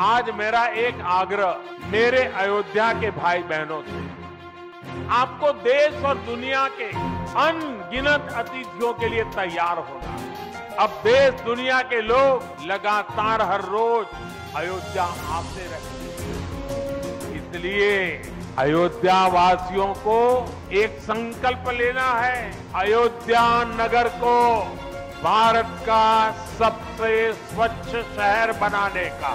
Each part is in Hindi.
आज मेरा एक आग्रह मेरे अयोध्या के भाई बहनों से। आपको देश और दुनिया के अनगिनत अतिथियों के लिए तैयार होना। अब देश, दुनिया के लोग लगातार हर रोज अयोध्या आते रहते इसलिए अयोध्या वासियों को एक संकल्प लेना है। अयोध्या नगर को भारत का सबसे स्वच्छ शहर बनाने का।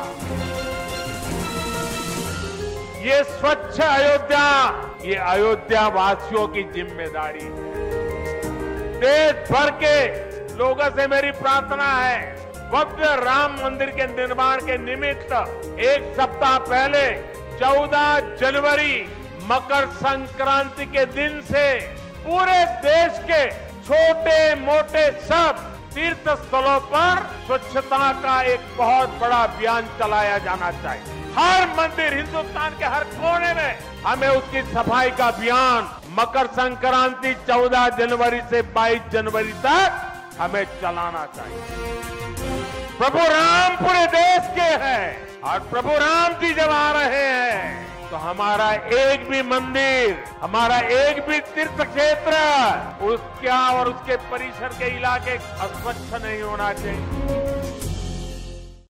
ये स्वच्छ अयोध्या, ये अयोध्या वासियों की ज़िम्मेदारी है। देश भर के लोगों से मेरी प्रार्थना है, भव्य राम मंदिर के निर्माण के निमित्त एक सप्ताह पहले 14 जनवरी, मकर संक्रांति के दिन से पूरे देश के छोटे मोटे सब तीर्थ स्थलों पर स्वच्छता का एक बहुत बड़ा अभियान चलाया जाना चाहिए। हर मंदिर हिंदुस्तान के हर कोने में हमें उसकी सफ़ाई का अभियान मकर संक्रांति 14 जनवरी से 22 जनवरी तक हमें चलाना चाहिए। प्रभु राम पूरे देश के हैं और प्रभु राम जी जब आ रहे हैं हमारा एक भी मंदिर, हमारा एक भी तीर्थ क्षेत्र, उसका और उसके परिसर के इलाके अस्वच्छ नहीं होना चाहिए।